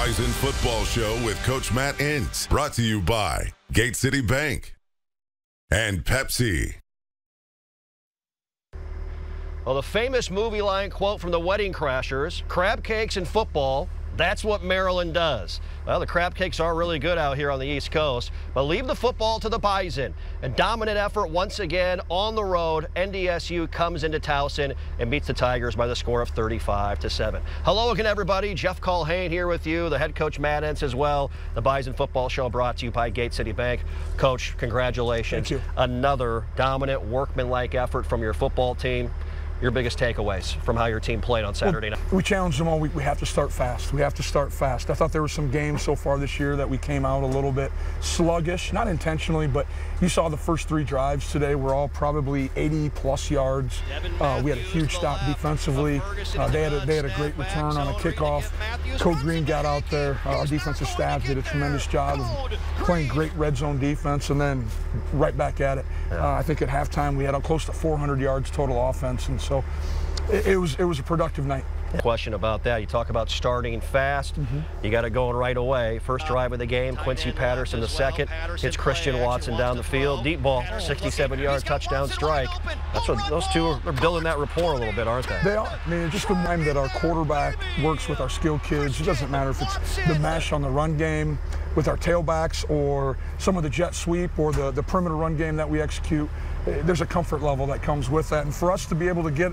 Bison Football Show with Coach Matt Entz. Brought to you by Gate City Bank and Pepsi. Well, the famous movie line quote from the Wedding Crashers crab cakes and football. That's what Maryland does. Well, the crab cakes are really good out here on the East Coast, but leave the football to the Bison. A dominant effort once again on the road. NDSU comes into Towson and beats the Tigers by the score of 35 to 7. Hello again, everybody. Jeff Culhane here with you, the head coach Matt Entz as well. The Bison Football Show brought to you by Gate City Bank. Coach, congratulations. Thank you. Another dominant, workmanlike effort from your football team your biggest takeaways from how your team played on Saturday night? We challenged them all week. We have to start fast. We have to start fast. I thought there were some games so far this year that we came out a little bit sluggish, not intentionally, but you saw the first three drives today were all probably 80 plus yards. Uh, we had a huge stop defensively. Uh, they had a, they had a great return on a kickoff. Code Green got out there. Uh, our defensive staff did a tremendous job of playing great red zone defense, and then right back at it. Uh, I think at halftime we had close to 400 yards total offense, and so it, it was it was a productive night. Question about that. You talk about starting fast. Mm-hmm. You got it going right away. First drive of the game, Quincy Patterson the second. Hits Christian Watson down the field. Deep ball, 67-yard touchdown strike. That's what those two are building that rapport a little bit, aren't they? They are. I mean, just remind that our quarterback works with our skill kids. It doesn't matter if it's the mesh on the run game with our tailbacks or some of the jet sweep or the, the perimeter run game that we execute. There's a comfort level that comes with that. And for us to be able to get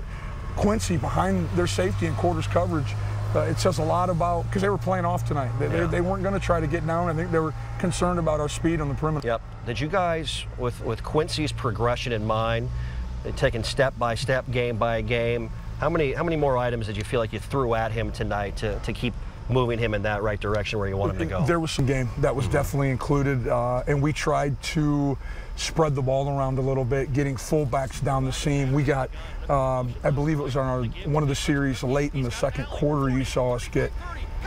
Quincy behind their safety and quarters coverage, uh, it says a lot about because they were playing off tonight. They, Yeah. they, they weren't going to try to get down. I think they were concerned about our speed on the perimeter. Yep. Did you guys, with, with Quincy's progression in mind, uh, taking step by step, game by game, how many how many more items did you feel like you threw at him tonight to, to keep moving him in that right direction where you want him to go? There was some game that was definitely included, uh, and we tried to spread the ball around a little bit, getting fullbacks down the seam. We got, um, I believe it was on our one of the series late in the second quarter. You saw us get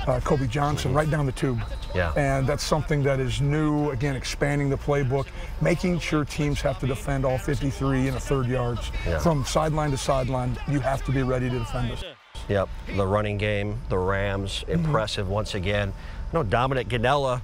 uh, Kobe Johnson right down the tube. Yeah. And that's something that is new. Again, expanding the playbook, making sure teams have to defend all 53 and a third yards Yeah. from sideline to sideline. You have to be ready to defend us. Yep, the running game, the Rams, Mm-hmm. impressive once again. No, Dominic Gonnella,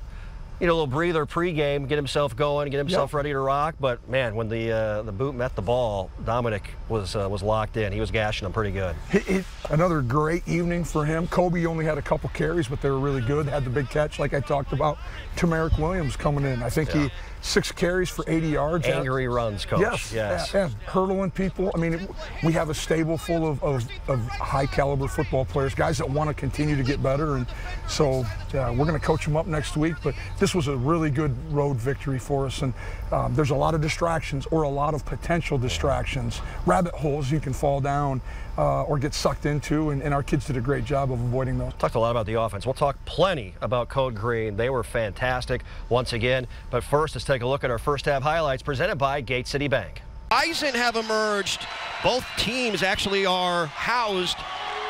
you know, a little breather pregame, get himself going, get himself Yep. ready to rock. But man, when the uh, the boot met the ball, Dominic was uh, was locked in. He was gashing them pretty good. He- he- another great evening for him. Kobe only had a couple carries, but they were really good. Had the big catch, like I talked about. TaMerik Williams coming in. I think he six carries for 80 yards. Angry runs, coach. Yes, yes. and hurdling people. I mean, it, we have a stable full of, of, of high caliber football players, guys that want to continue to get better, and so uh, we're going to coach them up next week. But this was a really good road victory for us, and um, there's a lot of distractions or a lot of potential distractions, rabbit holes you can fall down uh, or get sucked into, and, and our kids did a great job of avoiding those. Talked a lot about the offense. We'll talk plenty about Code Green. They were fantastic once again. But first, let's take a look at our first half highlights presented by Gate City Bank. Bison have emerged. Both teams actually are housed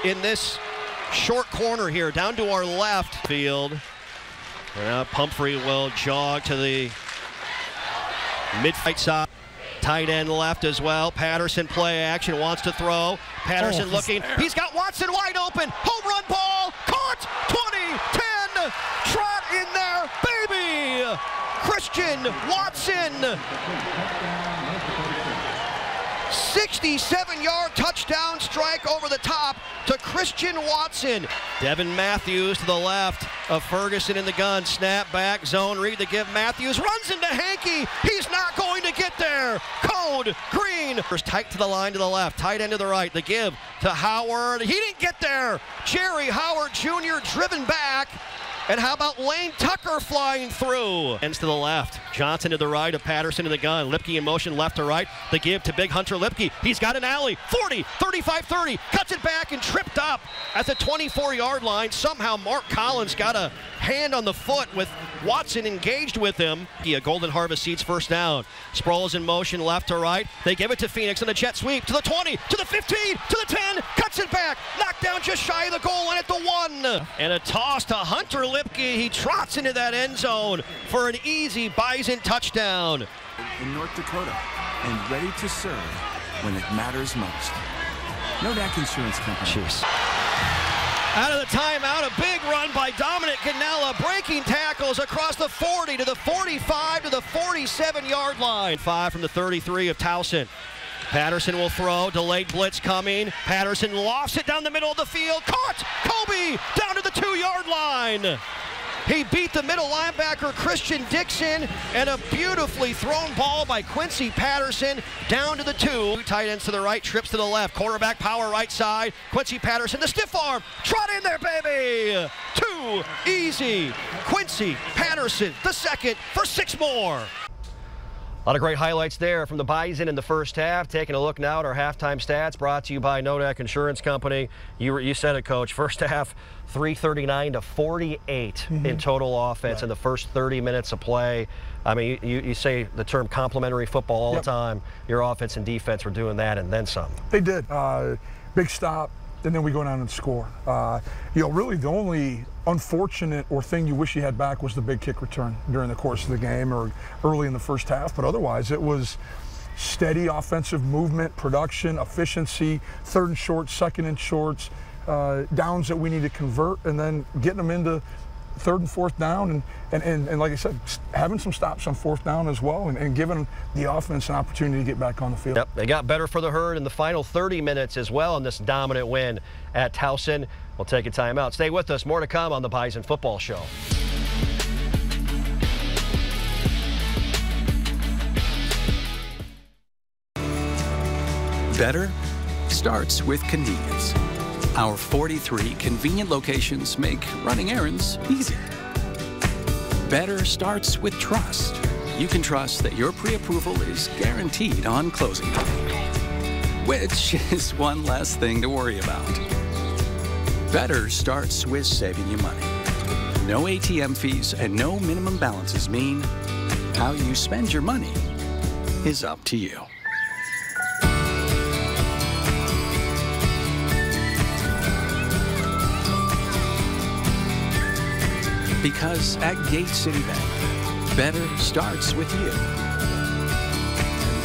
in this short corner here, down to our left field. Uh, Pumphrey will jog to the mid-fight side. Tight end left as well. Patterson play action, wants to throw. Patterson Oh, looking. He's got Watson wide open. Home run ball. Caught. 20, 10. Trot in there. Baby. Christian Watson. 67 yard touchdown strike over the top to Christian Watson. Devin Matthews to the left of Ferguson in the gun. Snap back, zone read to give Matthews. Runs into Hankey. He's not going to get there. Code Green. First tight to the line to the left, tight end to the right. The give to Howard. He didn't get there. Jerry Howard Jr. driven back. And how about Lane Tucker flying through? Ends to the left. Johnson to the right of Patterson to the gun. Luepke in motion left to right. The give to big Hunter Luepke. He's got an alley. 40, 35, 30. Cuts it back and tripped up at the 24 yard line. Somehow Mark Collins got a hand on the foot with Watson engaged with him. A Golden Harvest seeds first down. Sproles in motion left to right. They give it to Phoenix on a jet sweep to the 20, to the 15, to the 10. Cuts it back. Knocked down just shy of the goal line at the one. And a toss to Hunter Luepke. He trots into that end zone for an easy Bison touchdown. in North Dakota and ready to serve when it matters most. No Nodak Insurance Company. Jeez. Out of the timeout, a big run by Dominic Gonnella breaking tackles across the 40 to the 45 to the 47 yard line. Five from the 33 of Towson. Patterson will throw. Delayed blitz coming. Patterson lofts it down the middle of the field. Caught! Kobe down to the two yard line. He beat the middle linebacker Christian Dixon and a beautifully thrown ball by Quincy Patterson down to the two. Tight ends to the right, trips to the left. Quarterback power right side. Quincy Patterson, the stiff arm. Trot in there, baby. Two easy. Quincy Patterson, the second for six more. A lot of great highlights there from the Bison in the first half. Taking a look now at our halftime stats brought to you by Nodak Insurance Company. You, you said it, Coach. First half, 339 to 48 mm-hmm. in total offense right. in the first 30 minutes of play. I mean, you, you say the term complementary football all yep. the time. Your offense and defense were doing that and then some. They did. Uh, big stop, and then we go down and score. Uh, you know, really the only unfortunate or thing you wish you had back was the big kick return during the course of the game or early in the first half. But otherwise, it was steady offensive movement, production, efficiency, third and short, second and shorts, uh, downs that we need to convert, and then getting them into third and fourth down, and, and, and, and like I said, having some stops on fourth down as well, and, and giving the offense an opportunity to get back on the field. Yep, they got better for the herd in the final 30 minutes as well in this dominant win at Towson. We'll take a timeout. Stay with us. More to come on the Bison Football Show. Better starts with convenience. Our 43 convenient locations make running errands easy. Better starts with trust. You can trust that your pre-approval is guaranteed on closing which is one less thing to worry about. Better starts with saving you money. No ATM fees and no minimum balances mean how you spend your money is up to you. Because at Gate City Bank, better starts with you.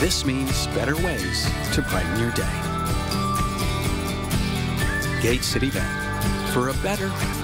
This means better ways to brighten your day. Gate City Bank, for a better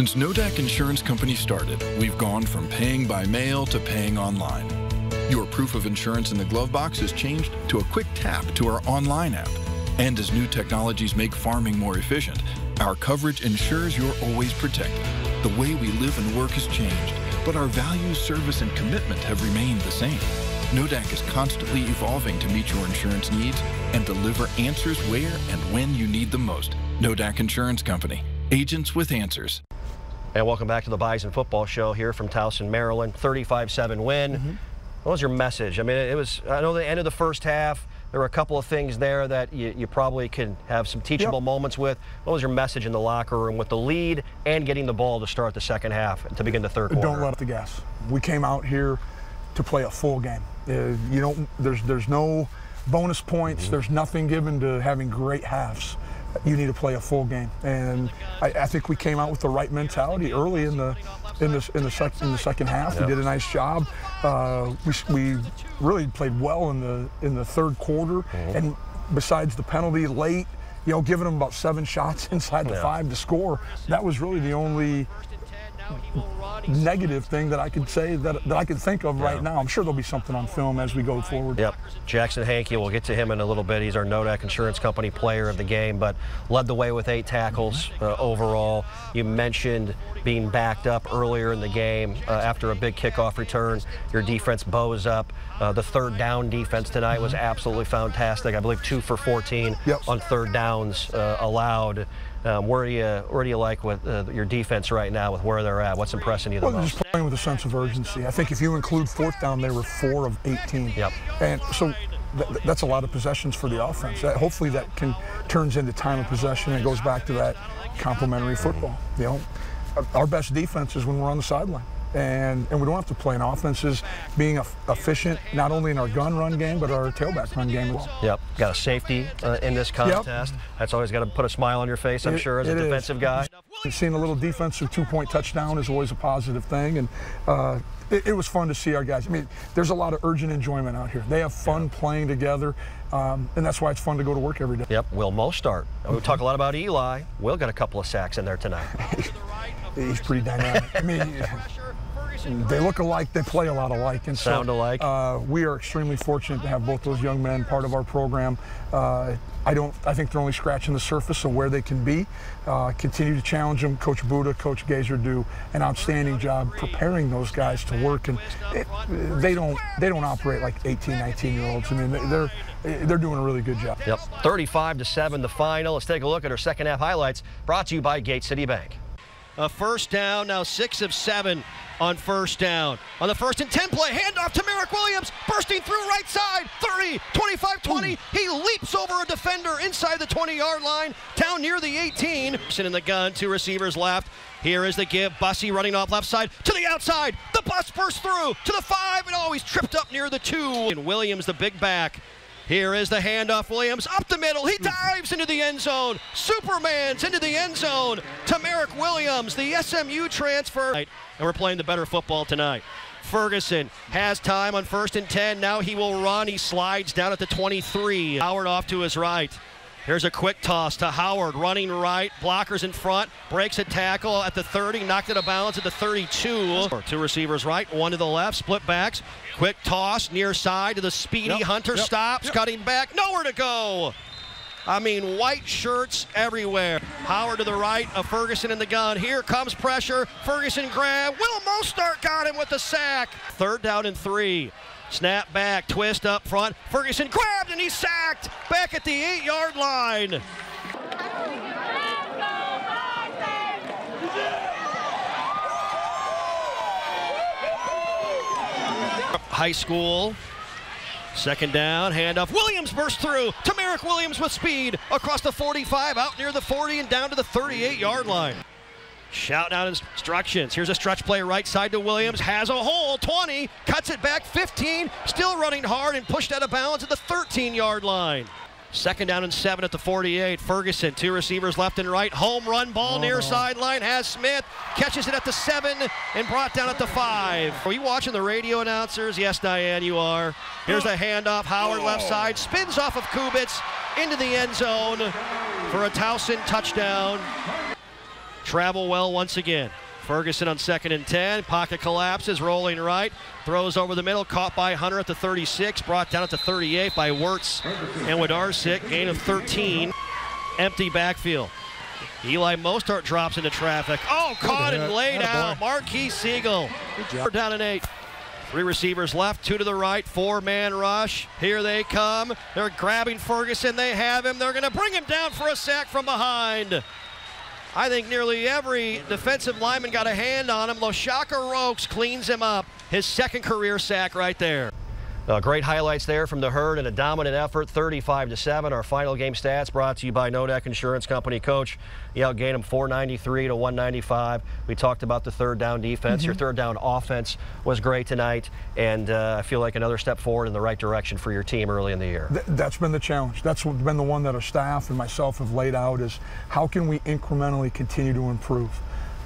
Since Nodak Insurance Company started, we've gone from paying by mail to paying online. Your proof of insurance in the glove box has changed to a quick tap to our online app. And as new technologies make farming more efficient, our coverage ensures you're always protected. The way we live and work has changed, but our values, service, and commitment have remained the same. Nodak is constantly evolving to meet your insurance needs and deliver answers where and when you need them most. Nodak Insurance Company. Agents with answers. And welcome back to the Bison Football Show here from Towson, Maryland. 35-7 win. Mm-hmm. What was your message? I mean, it was, I know the end of the first half, there were a couple of things there that you, you probably could have some teachable yep. moments with. What was your message in the locker room with the lead and getting the ball to start the second half to begin the third quarter? Don't let up the gas. We came out here to play a full game. Uh, you know, there's there's no bonus points. Mm-hmm. There's nothing given to having great halves. You need to play a full game, and I, I think we came out with the right mentality early in the in the in the, sec, in the second half. We did a nice job. Uh, we, we really played well in the in the third quarter, Mm-hmm. and besides the penalty late, you know, giving them about seven shots inside the Yeah. five to score, that was really the only negative thing that I could say that, that I could think of right now. I'm sure there'll be something on film as we go forward. Yep. Jackson Hankey, we'll get to him in a little bit. He's our Nodak Insurance Company player of the game, but led the way with eight tackles uh, overall. You mentioned being backed up earlier in the game uh, after a big kickoff return. Your defense bows up. Uh, the third down defense tonight was absolutely fantastic. I believe two for 14 Yep. on third downs uh, allowed. Um, where do you where do you like with uh, your defense right now with where they're at? What's impressing you the Well, most? just playing with a sense of urgency. I think if you include fourth down, they were four of 18. Yep. And so th- that's a lot of possessions for the offense. That, hopefully that can turns into time of possession and goes back to that complementary football. You know, our best defense is when we're on the sideline. And, and we don't have to play an offense is being eff- efficient not only in our gun run game but our tailback run game as well. Yep, got a safety uh, in this contest. That's always got to put a smile on your face, I'm It- sure, as a it is. defensive guy. Seeing a little defensive two-point touchdown is always a positive thing, and uh, it, it was fun to see our guys. I mean, there's a lot of urgent enjoyment out here. They have fun playing together, um, and that's why it's fun to go to work every day. Yep, Will Mostaert. We talk a lot about Eli. Will got a couple of sacks in there tonight. He's pretty dynamic. I mean, they look alike, they play a lot alike, and so alike. Uh, we are extremely fortunate to have both those young men part of our program. Uh, I don't. I think they're only scratching the surface of where they can be. Uh, continue to challenge them. Coach Buddha, Coach Gazer do an outstanding job preparing those guys to work, and it, they don't. They don't operate like 18, 19 year olds. I mean, they're they're doing a really good job. Yep, 35 to 7 the final. Let's take a look at our second half highlights brought to you by Gate City Bank. A first down, now six of seven on first down. On the first and 10 play, handoff to Merrick Williams, bursting through right side, 30, 25, 20. He leaps over a defender inside the 20 yard line, down near the 18. In the gun, two receivers left. Here is the give. Bussey running off left side to the outside. The bus bursts through to the five, and oh, he's tripped up near the two. And Williams, the big back, here is the handoff. Williams up the middle. He dives into the end zone. Superman's into the end zone to Merrick Williams, the SMU transfer. And we're playing the better football tonight. Ferguson has time on first and 10. Now he will run. He slides down at the 23. Howard off to his right. Here's a quick toss to Howard, running right, blockers in front, breaks a tackle at the 30, knocked it out of bounds at the 32. Two receivers right, one to the left, split backs, quick toss near side to the speedy Yep, Hunter, yep, stops, yep. cutting back, nowhere to go. I mean, white shirts everywhere. Howard to the right of Ferguson in the gun. Here comes pressure. Ferguson grab. Will Mostaert got him with the sack. Third down and three. Snap back, twist up front. Ferguson grabbed and he's sacked. Back at the eight yard line. High school. Second down, handoff. Williams burst through to Merrick Williams with speed across the 45, out near the 40, and down to the 38 yard line. Shouting out instructions. Here's a stretch play right side to Williams. Has a hole, 20, cuts it back 15, still running hard and pushed out of bounds at the 13 yard line. Second down and seven at the 48. Ferguson, two receivers left and right. Home run ball near uh-huh. sideline. Has Smith. Catches it at the seven and brought down at the five. Are you watching the radio announcers? Yes, Diane, you are. Here's a handoff. Howard left oh. side. Spins off of Kubitz into the end zone for a Towson touchdown. Travel well once again. Ferguson on second and 10. Pocket collapses, rolling right. Throws over the middle, caught by Hunter at the 36, brought down at the 38 by Weerts and Wadarsik. Gain of 13. Empty backfield. Eli Mostaert drops into traffic. Oh, caught and laid out. Marquis Siegel. Down and eight. Three receivers left, two to the right, four man rush. Here they come. They're grabbing Ferguson. They have him. They're going to bring him down for a sack from behind. I think nearly every defensive lineman got a hand on him. Loshiaka Roques cleans him up. His second career sack right there. Uh, great highlights there from the herd and a dominant effort, 35 to 7. Our final game stats brought to you by Nodak Insurance Company. Coach, you outgained them 493 to 195. We talked about the third down defense. Mm-hmm. Your third down offense was great tonight, and uh, I feel like another step forward in the right direction for your team early in the year. Th- that's been the challenge. That's been the one that our staff and myself have laid out is how can we incrementally continue to improve.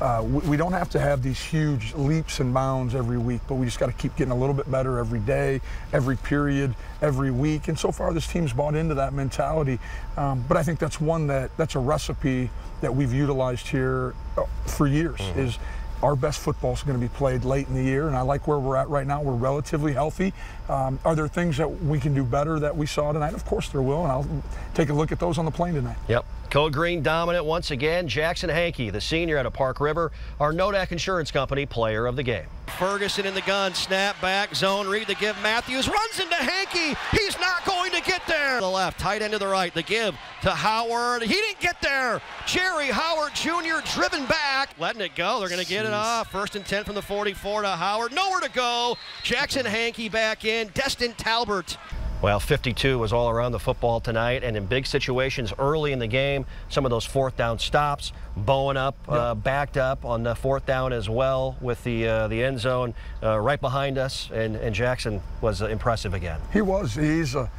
Uh, we, we, don't have to have these huge leaps and bounds every week, but we just got to keep getting a little bit better every day, every period, every week. And so far, this team's bought into that mentality. Um, but I think that's one that that's a recipe that we've utilized here uh, for years. Mm-hmm. Is our best football is going to be played late in the year, and I like where we're at right now. We're relatively healthy. Um, are there things that we can do better that we saw tonight? Of course there will, and I'll take a look at those on the plane tonight. Yep. Code Green dominant once again. Jackson Hankey, the senior out of Park River, our Nodak Insurance Company player of the game. Ferguson in the gun, snap back, zone read the give. Matthews runs into Hankey. He's not going to get there. The left, tight end to the right. The give to Howard. He didn't get there. Jerry Howard Jr. driven back, letting it go. They're going to get it off. First and 10 from the 44 to Howard. Nowhere to go. Jackson Hankey back in. Destin Talbert well, 52 was all around the football tonight, and in big situations early in the game, some of those fourth down stops, Bowen up, yep. uh, backed up on the fourth down as well with the uh, the end zone uh, right behind us, and, and Jackson was impressive again. He was. He's a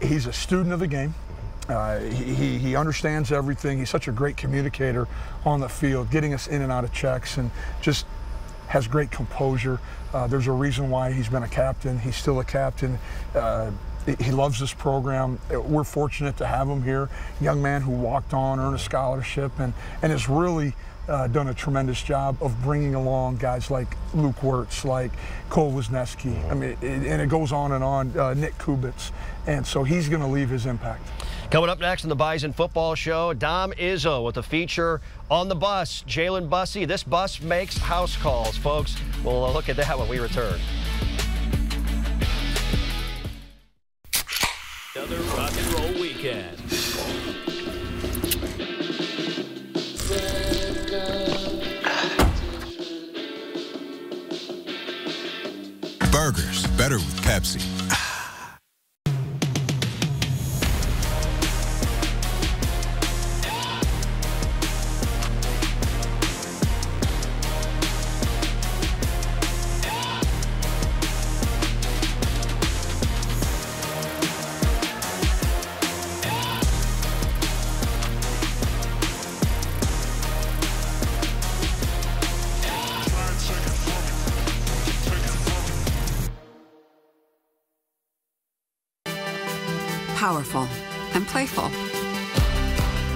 he's a student of the game. Uh, he, he understands everything. He's such a great communicator on the field, getting us in and out of checks, and just has great composure. Uh, there's a reason why he's been a captain. He's still a captain. Uh, he loves this program. We're fortunate to have him here. Young man who walked on, earned a scholarship, and, and has really uh, done a tremendous job of bringing along guys like Luke Weerts, like Cole Wisniewski. I mean, it, and it goes on and on. Uh, Nick Kubitz, and so he's going to leave his impact. Coming up next on the Bison Football Show, Dom Izzo with a feature on the bus. Jalen Bussey. This bus makes house calls, folks. We'll look at that when we return. Better with Pepsi. Powerful and playful,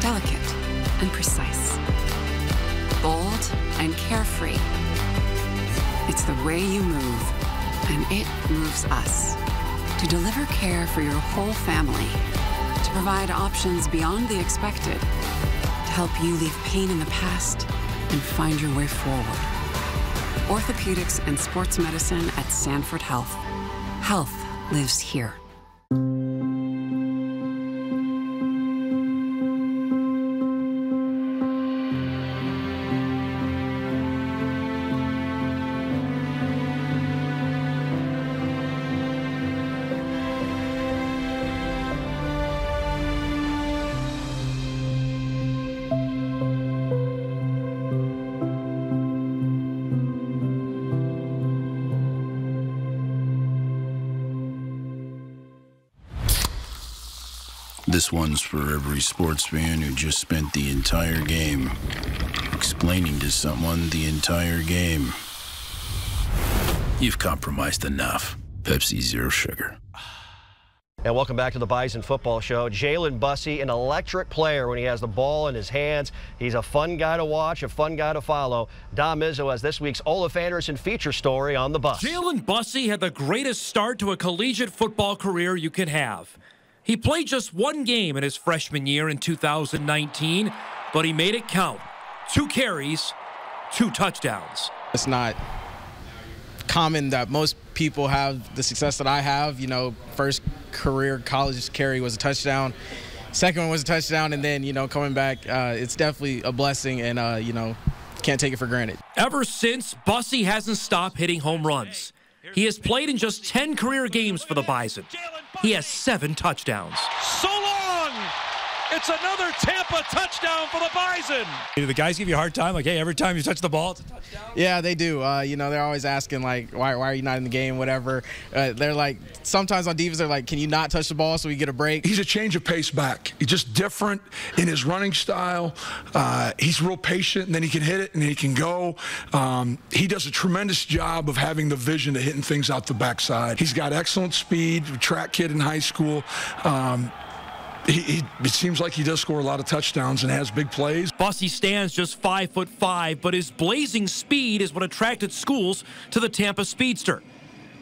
delicate and precise, bold and carefree. It's the way you move, and it moves us. To deliver care for your whole family, to provide options beyond the expected, to help you leave pain in the past and find your way forward. Orthopedics and sports medicine at Sanford Health. Health lives here. This one's for every sports fan who just spent the entire game explaining to someone the entire game. You've compromised enough. Pepsi Zero Sugar. And welcome back to the Bison Football Show. Jalen Bussey, an electric player when he has the ball in his hands. He's a fun guy to watch, a fun guy to follow. Dom Izzo has this week's Olaf Anderson feature story on the bus. Jalen Bussey had the greatest start to a collegiate football career you could have. He played just one game in his freshman year in 2019, but he made it count. Two carries, two touchdowns. It's not common that most people have the success that I have. You know, first career college carry was a touchdown. Second one was a touchdown, and then you know coming back, uh, it's definitely a blessing, and uh, you know can't take it for granted. Ever since, Bussey hasn't stopped hitting home runs. He has played in just 10 career games for the Bison. He has seven touchdowns. So long! It's another Tampa touchdown for the Bison. Do the guys give you a hard time? Like, hey, every time you touch the ball, it's a touchdown? Yeah, they do. Uh, you know, they're always asking, like, why, why are you not in the game, whatever. Uh, they're like, sometimes on defense, they're like, can you not touch the ball so we get a break? He's a change of pace back. He's just different in his running style. Uh, he's real patient, and then he can hit it, and then he can go. Um, he does a tremendous job of having the vision to hitting things out the backside. He's got excellent speed, track kid in high school. Um, he, he, it seems like he does score a lot of touchdowns and has big plays. Bussey stands just five foot five, but his blazing speed is what attracted schools to the Tampa Speedster.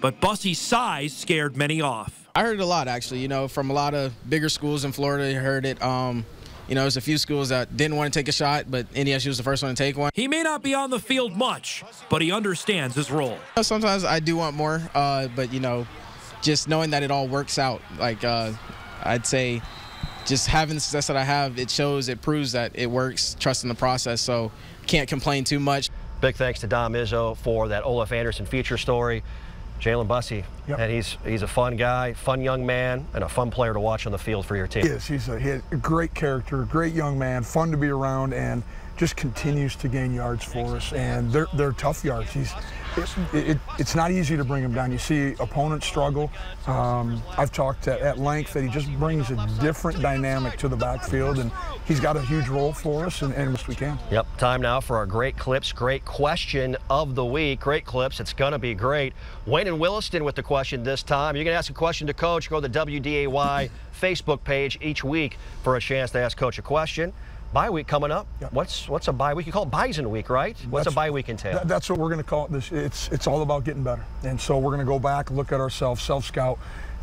But Bussey's size scared many off. I heard it a lot, actually. You know, from a lot of bigger schools in Florida, I heard it. Um, you know, there's a few schools that didn't want to take a shot, but NDSU was the first one to take one. He may not be on the field much, but he understands his role. Sometimes I do want more, uh, but you know, just knowing that it all works out, like uh, I'd say just having the success that I have, it shows, it proves that it works, trusting the process. So can't complain too much. Big thanks to Dom Izzo for that Olaf Anderson feature story. Jalen Bussey, Yep. and he's he's a fun guy, fun young man, and a fun player to watch on the field for your team. He. He's a, he a great character, great young man, fun to be around, and just continues to gain yards for us. And they're, they're tough yards. He's, it, it, it's not easy to bring him down. You see opponents struggle. Um, I've talked at, at length that he just brings a different dynamic to the backfield, and he's got a huge role for us, and, and we can. Yep, time now for our great clips, great question of the week. Great clips, it's going to be great. Wayne and Williston with the question this time. You can ask a question to Coach. Go to the WDAY Facebook page each week for a chance to ask Coach a question. Bye week coming up. What's what's a bye week? You call it Bison week, right? What's a That's- bye week entail? That- that's what we're going to call it. This it's it's all about getting better, and so we're going to go back, look at ourselves, self scout.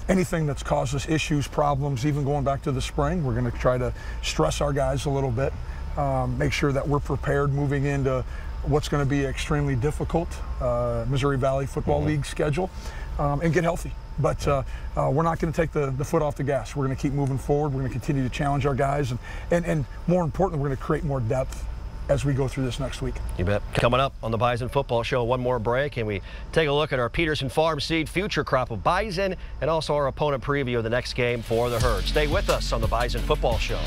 Anything that's caused us issues, problems, even going back to the spring, we're going to try to stress our guys a little bit, um, make sure that we're prepared moving into what's going to be extremely difficult uh, Missouri Valley Football League schedule, um, and get healthy. But uh, uh, we're not going to take the, the foot off the gas. We're going to keep moving forward. We're going to continue to challenge our guys, and, and, and more importantly, we're going to create more depth as we go through this next week. You bet. Coming up on the Bison Football Show, one more break, and we take a look at our Peterson Farm Seed future crop of bison and also our opponent preview of the next game for the herd. Stay with us on the Bison Football Show.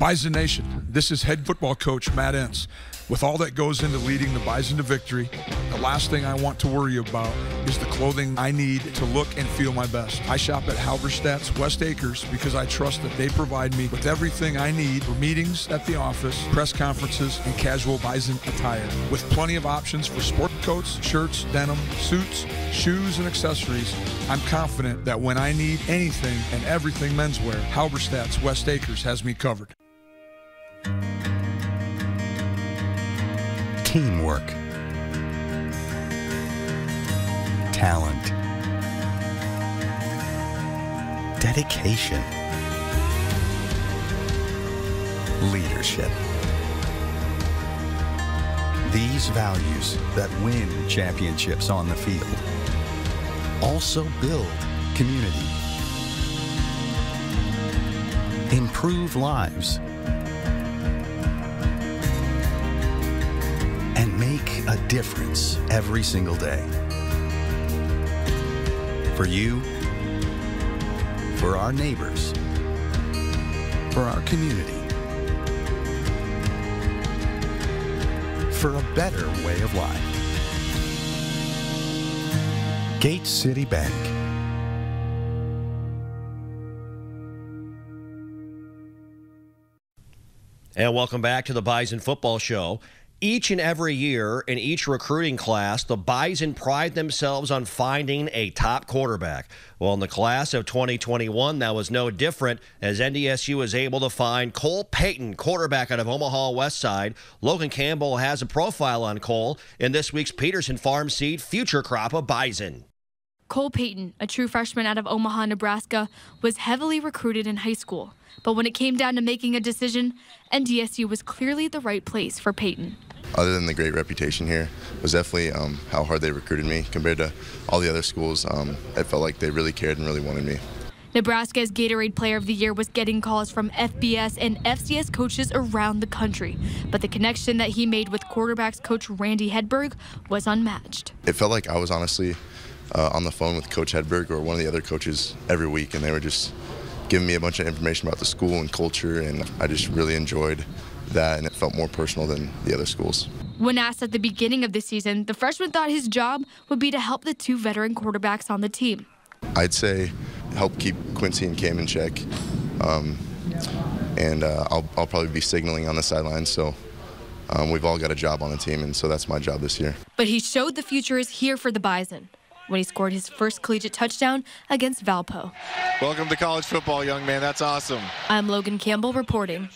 Bison Nation, this is head football coach Matt Entz. With all that goes into leading the Bison to victory, the last thing I want to worry about is the clothing I need to look and feel my best. I shop at Halberstadt's West Acres because I trust that they provide me with everything I need for meetings at the office, press conferences, and casual Bison attire. With plenty of options for sport coats, shirts, denim, suits, shoes, and accessories, I'm confident that when I need anything and everything menswear, Halberstadt's West Acres has me covered. Teamwork, talent, dedication, leadership. These values that win championships on the field also build community, improve lives, a difference every single day. For you, for our neighbors, for our community. for a better way of life. Gate City Bank. And welcome back to the Bison Football Show. Each and every year in each recruiting class, the Bison pride themselves on finding a top quarterback. Well, in the class of 2021, that was no different as NDSU was able to find Cole Payton, quarterback out of Omaha West Side. Logan Campbell has a profile on Cole in this week's Peterson Farm Seed Future Crop of Bison. Cole Payton, a true freshman out of Omaha, Nebraska, was heavily recruited in high school. But when it came down to making a decision, NDSU was clearly the right place for Payton. Other than the great reputation here, was definitely um, how hard they recruited me compared to all the other schools. Um, it felt like they really cared and really wanted me. Nebraska's Gatorade Player of the Year was getting calls from FBS and FCS coaches around the country, but the connection that he made with quarterbacks coach Randy Hedberg was unmatched. It felt like I was honestly uh, on the phone with Coach Hedberg or one of the other coaches every week, and they were just giving me a bunch of information about the school and culture, and I just really enjoyed that, and it felt more personal than the other schools. When asked at the beginning of the season, the freshman thought his job would be to help the two veteran quarterbacks on the team. I'd say help keep Quincy and Cam in check, um, and uh, I'll, I'll, probably be signaling on the sidelines. So um, we've all got a job on the team, and so that's my job this year. But he showed the future is here for the Bison when he scored his first collegiate touchdown against Valpo. Welcome to college football, young man. That's awesome. I'm Logan Campbell reporting.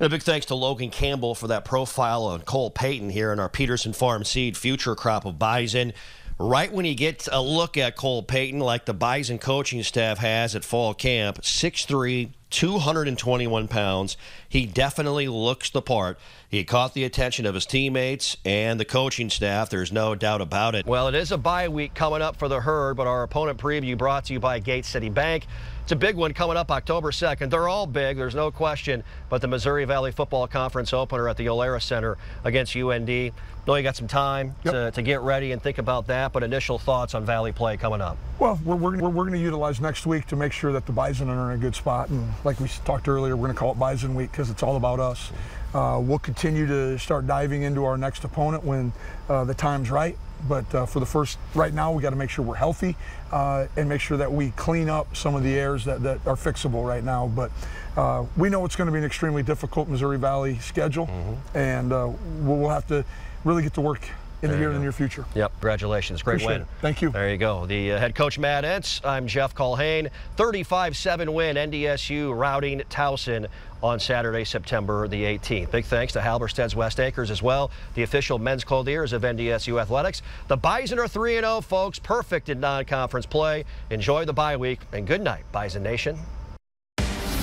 A big thanks to Logan Campbell for that profile on Cole Payton here in our Peterson Farm Seed future crop of bison. Right when you get a look at Cole Payton, like the bison coaching staff has at fall camp, 6'3, 221 pounds. He definitely looks the part. He caught the attention of his teammates and the coaching staff. There's no doubt about it. Well, it is a bye week coming up for the herd, but our opponent preview brought to you by Gate City Bank. It's a big one coming up October 2nd. They're all big, there's no question, but the Missouri Valley Football Conference opener at the Alerus Center against UND. Know you got some time yep. to, to, get ready and think about that, but initial thoughts on Valley play coming up? Well, we're, we're, we're going to utilize next week to make sure that the Bison are in a good spot. And like we talked earlier, we're going to call it Bison Week because it's all about us. Uh, we'll continue to start diving into our next opponent when uh, the time's right. But uh, for the first, right now, we got to make sure we're healthy uh, and make sure that we clean up some of the errors that, that are fixable right now. But uh, we know it's going to be an extremely difficult Missouri Valley schedule, mm-hmm. and uh, we'll have to really get to work in the, year in the near future. Yep, congratulations. Great Appreciate win. It. Thank you. There you go. The uh, head coach, Matt Entz. I'm Jeff Culhane. 35-7 win, NDSU routing Towson on Saturday, September the 18th. Big thanks to Halberstadt's West Acres as well, the official men's clothiers of NDSU Athletics. The Bison are 3-0, folks. Perfect in non-conference play. Enjoy the bye week, and good night, Bison Nation.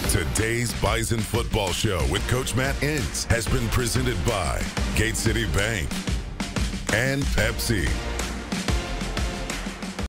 Today's Bison Football Show with Coach Matt Entz has been presented by Gate City Bank and Pepsi.